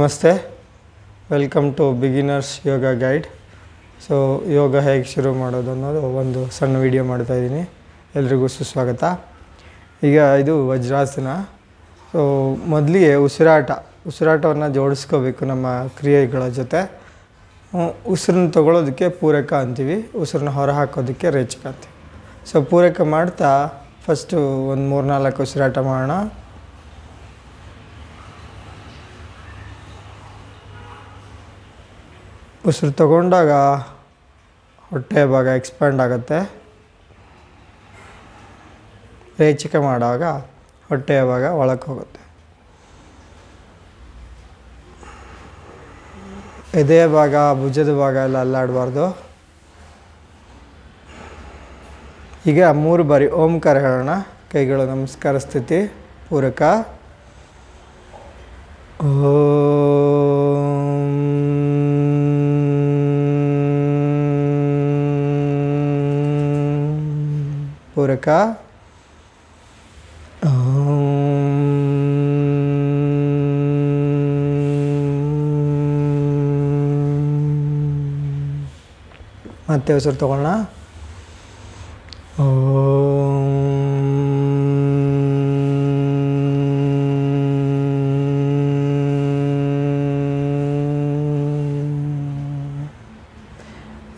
ನಮಸ್ತೆ. Welcome to beginners yoga guide so ಯೋಗ ಹೇಗೆ ಶುರು ಮಾಡೋದು ಅನ್ನೋದು ಒಂದು ಸಣ್ಣ ವಿಡಿಯೋ ಮಾಡ್ತಾ ಇದ್ದೀನಿ. ಎಲ್ರಿಗೂ ಸುಸ್ವಾಗತ. ಈಗ ಇದು ವಜ್ರಾಸನ. ಸೊ ಮೊದಲಿಗೆ ಉಸಿರಾಟ. ಉಸಿರಾಟವನ್ನು ಜೋಡಿಸ್ಕೋಬೇಕು ನಮ್ಮ ಕ್ರಿಯೆಗಳ ಜೊತೆ. ಉಸಿರನ್ನ ತಗೊಳ್ಳೋದಕ್ಕೆ ಪೂರಕ ಅಂತೀವಿ. ಉಸಿರನ್ನ ಹೊರ ಹಾಕೋದಕ್ಕೆ ರೇಚಕ ಅಂತೀವಿ. ಸೊ ಪೂರಕ ಮಾಡ್ತಾ ಫಸ್ಟು ಒಂದು ಮೂರು ನಾಲ್ಕು ಉಸಿರಾಟ ಮಾಡೋಣ. ಉಸಿರು ತಗೊಂಡಾಗ ಹೊಟ್ಟೆ ಭಾಗ ಎಕ್ಸ್ಪ್ಯಾಂಡ್ ಆಗುತ್ತೆ. ರೇಚಿಕೆ ಮಾಡುವಾಗ ಹೊಟ್ಟೆಯ ಭಾಗ ಒಳಕ್ಕೆ ಹೋಗುತ್ತೆ. ಎದೆಯ ಭಾಗ, ಭುಜದ ಭಾಗ ಎಲ್ಲ ಅಲ್ಲಾಡಬಾರ್ದು. ಈಗ ಮೂರು ಬಾರಿ ಓಂಕಾರ ಹೇಳೋಣ ಕೈಗಳು ನಮಸ್ಕಾರ ಸ್ಥಿತಿ, ಪೂರಕ. ಓಂ ಪೂರಕ? ಮತ್ತೆ ಹೆಸರು ತಗೊಳ್ಳೋಣ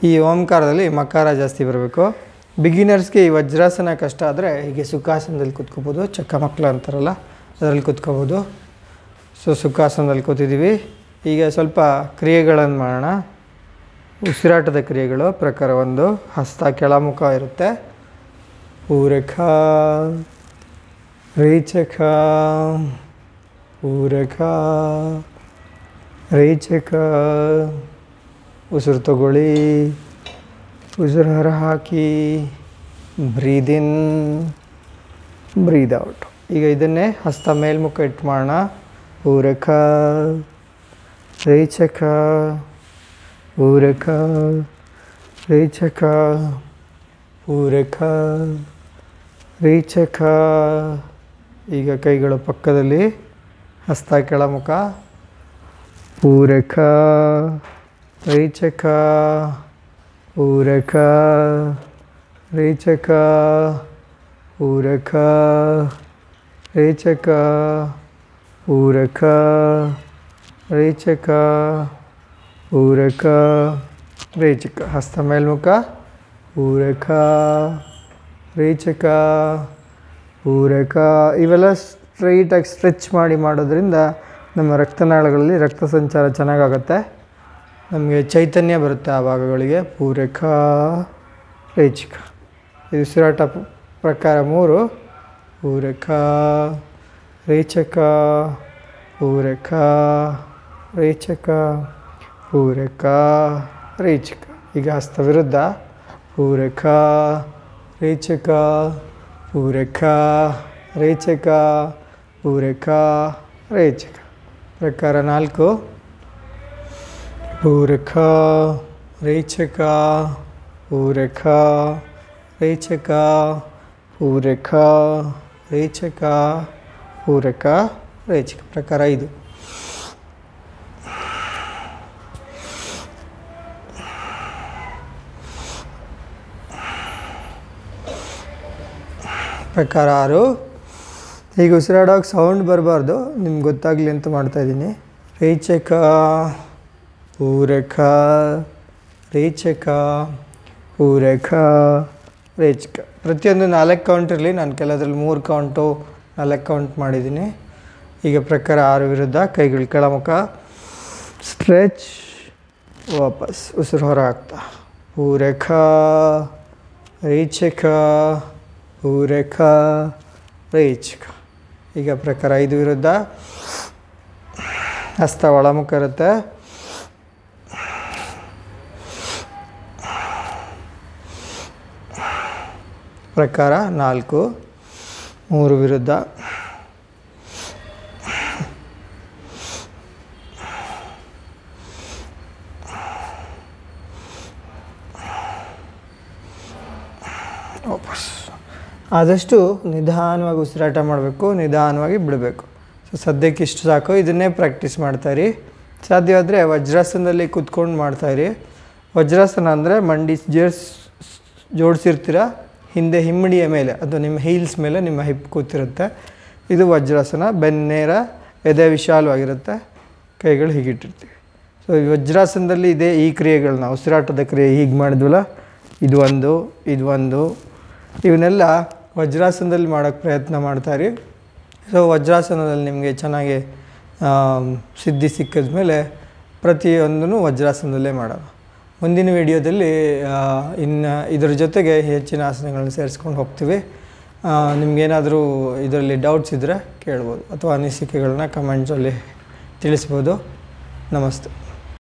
ಈ ಓಂಕಾರದಲ್ಲಿ ಮಕಾರ ಜಾಸ್ತಿ ಬರಬೇಕು. ಬಿಗಿನರ್ಸ್ಗೆ ಈ ವಜ್ರಾಸನ ಕಷ್ಟ ಆದರೆ ಹೀಗೆ ಸುಖಾಸನದಲ್ಲಿ ಕೂತ್ಕೋಬೋದು, ಚಕ್ಕ ಮಕ್ಕಳು ಅಂತಾರಲ್ಲ, ಅದರಲ್ಲಿ ಕೂತ್ಕೋಬೋದು. ಸೊ ಸುಖಾಸನದಲ್ಲಿ ಕೂತಿದ್ದೀವಿ. ಈಗ ಸ್ವಲ್ಪ ಕ್ರಿಯೆಗಳನ್ನು ಮಾಡೋಣ. ಉಸಿರಾಟದ ಕ್ರಿಯೆಗಳು, ಪ್ರಕಾರ ಒಂದು ಹಸ್ತ ಕೆಳಮುಖ ಇರುತ್ತೆ. ಊರಖ ರೇಚಕ ಊರಖ ರೇಚಕ, ಉಸಿರು ತಗೊಳ್ಳಿ. ಉಸಿರು ಹೊರ ಹಾಕಿ ಇನ್ ಬ್ರೀದ್ ಔಟ್ ಈಗ ಇದನ್ನೇ ಹಸ್ತ ಮೇಲ್ಮುಖ ಇಟ್ಟು ಮಾಡೋಣ. ಪೂರಕ, ರೇಚಕ ಪೂರಕ ರೇಚಕ ಪೂರಕ, ರೇಚಕ. ಈಗ ಕೈಗಳ ಪಕ್ಕದಲ್ಲಿ, ಹಸ್ತ ಕೆಳಮುಖ. ಪೂರಕ, ರೇಚಕ. ಪೂರಕ ರೇಚಕ, ಊರಕ, ರೇಚಕ ಪೂರಕ ರೇಚಕ, ಊರಕ, ರೇಚಕ. ಹಸ್ತ ಮೇಲ್ಮುಖ ಪೂರಕ ರೇಚಕ ಪೂರಕ ಇವೆಲ್ಲ ಸ್ಟ್ರೈಟಾಗಿ ಸ್ಟ್ರೆಚ್ ಮಾಡಿ ಮಾಡೋದ್ರಿಂದ ನಮ್ಮ ರಕ್ತನಾಳಗಳಲ್ಲಿ ರಕ್ತ ಸಂಚಾರ ಚೆನ್ನಾಗಾಗುತ್ತೆ. ನಮಗೆ ಚೈತನ್ಯ ಬರುತ್ತೆ ಆ ಭಾಗಗಳಿಗೆ. ಪೂರಕ, ರೇಚಕ. ಇದು ಸಿರಾಟ ಪ್ರಕಾರ ಮೂರು. ಪೂರಕ, ರೇಚಕ ಪೂರಕ ರೇಚಕ ಪೂರಕ, ರೇಚಕ. ಈಗ ಹಸ್ತ ವಿರುದ್ಧ ಪೂರಕ, ರೇಚಕ ಪೂರಕ ರೇಚಕ ಪೂರಕ, ರೇಚಕ. ಪ್ರಕಾರ ನಾಲ್ಕು. ಪೂರಕ ರೇಚಕ ಪೂರಕ ರೇಚಕ ಪೂರಕ ರೇಚಕ ಪೂರಕ ರೇಚಕ ಪ್ರಕಾರ ಇದು ಪ್ರಕಾರ ಆರು. ಈಗ ಉಸಿರಾಡೋಕೆ ಸೌಂಡ್ ಬರಬಾರ್ದು. ನಿಮ್ಗೆ ಗೊತ್ತಾಗಲಿ ಅಂತ ಮಾಡ್ತಾಯಿದ್ದೀನಿ ರೇಚಕ ಪೂರಕ ರೇಚಕ ಪೂರಕ ರೇಚಕ. ಪ್ರತಿಯೊಂದು ನಾಲ್ಕು ಕೌಂಟ್ ಇರಲಿ, ನಾನು ಕೆಲವದ್ರಲ್ಲಿ ಮೂರು ಕೌಂಟು ನಾಲ್ಕು ಕೌಂಟ್ ಮಾಡಿದ್ದೀನಿ. ಈಗ ಪ್ರಕಾರ ಆರು ವಿರುದ್ಧ, ಕೈಗಳು ಕೆಳಮುಖ. ಸ್ಟ್ರೆಚ್ ವಾಪಸ್, ಉಸಿರು ಹೊರ ಹಾಕ್ತಾ ಪೂರಕ ರೇಚಕ ಪೂರಕ ರೇಚಕ. ಈಗ ಪ್ರಕಾರ ಐದು ವಿರುದ್ಧ. ಹಸ್ತ ಒಳಮುಖ ಇರುತ್ತೆ. ಪ್ರಕಾರ ನಾಲ್ಕು. ಮೂರು ವಿರುದ್ಧ. ವಾಪಸ್. ಆದಷ್ಟು ನಿಧಾನವಾಗಿ ಉಸಿರಾಟ ಮಾಡಬೇಕು, ನಿಧಾನವಾಗಿ ಬಿಡಬೇಕು. ಸೊ ಸದ್ಯಕ್ಕೆ ಇಷ್ಟು ಸಾಕು. ಇದನ್ನೇ ಪ್ರಾಕ್ಟೀಸ್ ಮಾಡ್ತಾಯಿರಿ ಸಾಧ್ಯವಾದರೆ ವಜ್ರಾಸನದಲ್ಲಿ ಕೂತ್ಕೊಂಡು ಮಾಡ್ತಾಯಿರಿ ವಜ್ರಾಸನ ಅಂದರೆ ಮಂಡಿ ಜೇರ್ಸ್, ಜೋಡಿಸಿರ್ತೀರ? ಹಿಂದೆ ಹಿಮ್ಮಡಿಯ ಮೇಲೆ, ಅದು ನಿಮ್ಮ ಹೀಲ್ಸ್ ಮೇಲೆ ನಿಮ್ಮ ಹಿಪ್ ಕೂತಿರುತ್ತೆ. ಇದು ವಜ್ರಾಸನ, ಬೆನ್ನೇರ ಎದೆ ವಿಶಾಲವಾಗಿರುತ್ತೆ. ಕೈಗಳು ಹೀಗಿಟ್ಟಿರ್ತೀವಿ ಸೊ ಈ ವಜ್ರಾಸನದಲ್ಲಿ ಇದೇ ಈ ಕ್ರಿಯೆಗಳನ್ನ ಉಸಿರಾಟದ ಕ್ರಿಯೆ ಹೀಗೆ ಮಾಡಿದ್ವಲ್ಲ, ಇದು ಒಂದು ಇದು ಒಂದು. ಇವನ್ನೆಲ್ಲ ವಜ್ರಾಸನದಲ್ಲಿ ಮಾಡೋಕ್ಕೆ ಪ್ರಯತ್ನ ಮಾಡ್ತಾಯಿರಿ ಸೊ ವಜ್ರಾಸನದಲ್ಲಿ ನಿಮಗೆ ಚೆನ್ನಾಗಿ ಸಿದ್ಧಿ ಸಿಕ್ಕಿದ ಮೇಲೆ ಪ್ರತಿಯೊಂದನ್ನು ವಜ್ರಾಸನದಲ್ಲೇ ಮಾಡೋಣ. ಮುಂದಿನ ವಿಡಿಯೋದಲ್ಲಿ ಇನ್ನು ಇದರ ಜೊತೆಗೆ ಹೆಚ್ಚಿನ ಆಸನಗಳನ್ನು ಸೇರಿಸ್ಕೊಂಡು ಹೋಗ್ತೀವಿ. ನಿಮಗೇನಾದರೂ ಇದರಲ್ಲಿ ಡೌಟ್ಸ್ ಇದ್ದರೆ ಕೇಳ್ಬೋದು ಅಥವಾ ಅನಿಸಿಕೆಗಳನ್ನ ಕಮೆಂಟ್ಸಲ್ಲಿ ತಿಳಿಸ್ಬೋದು. ನಮಸ್ತೆ.